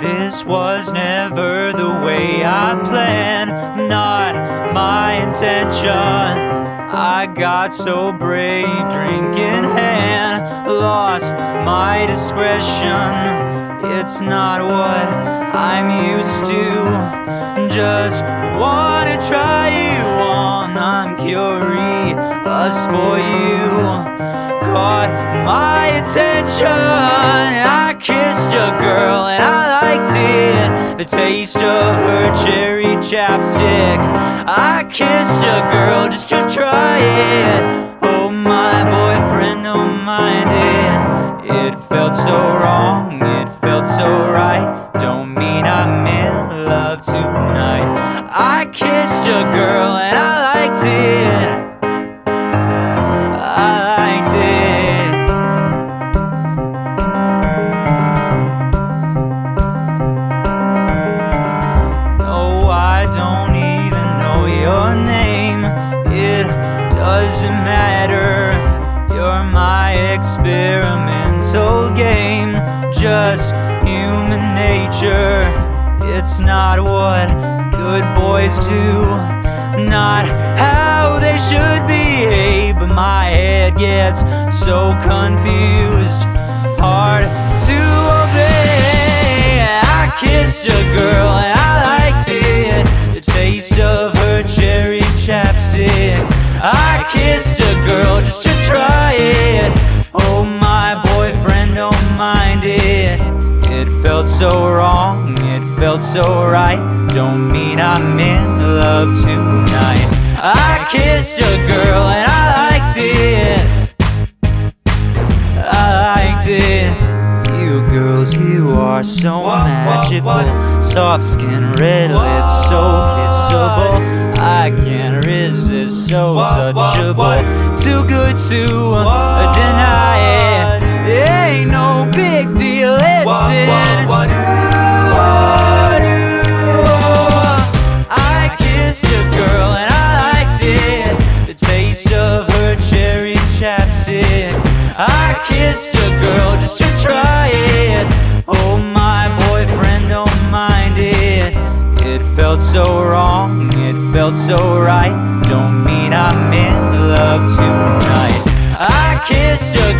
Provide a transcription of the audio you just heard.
This was never the way I planned, not my intention. I got so brave, drink in hand, lost my discretion. It's not what I'm used to. Just wanna try you on. I'm curious for you. Caught my attention. I kissed a girl and I liked it. The taste of her cherry chapstick. I kissed a girl just to try it. Oh, my boyfriend don't mind it. It felt so wrong, it felt so right. Don't mean I'm in love tonight. I kissed a girl and I liked it. Doesn't matter. You're my experimental game. Just human nature. It's not what good boys do. Not how they should behave. But my head gets so confused. Hard to obey. I kissed a girl so wrong, it felt so right. Don't mean I'm in love tonight. I kissed a girl and I liked it. I liked it. You girls, you are so magical. Soft skin, red lips, so kissable. I can't resist, so touchable. Too good to uh, deny A girl just to try it. Oh, my boyfriend don't mind it. It felt so wrong, it felt so right. Don't mean I'm in love tonight. I kissed a